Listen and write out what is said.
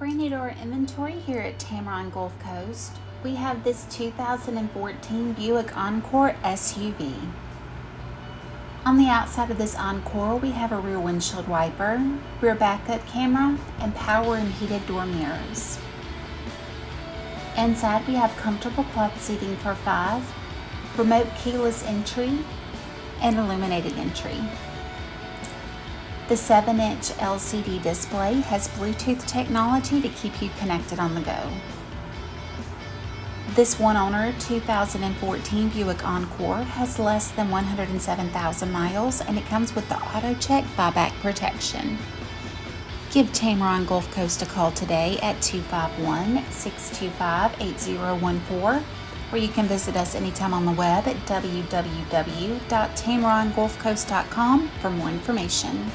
Brand new to our inventory here at Tameron Gulf Coast, we have this 2014 Buick Encore SUV. On the outside of this Encore, we have a rear windshield wiper, rear backup camera, and power and heated door mirrors. Inside, we have comfortable cloth seating for five, remote keyless entry, and illuminated entry. The 7 inch LCD display has Bluetooth technology to keep you connected on the go. This one owner 2014 Buick Encore has less than 107,000 miles and it comes with the Auto Check buyback protection. Give Tameron Gulf Coast a call today at 251 625 8014 or you can visit us anytime on the web at www.tamerongulfcoast.com for more information.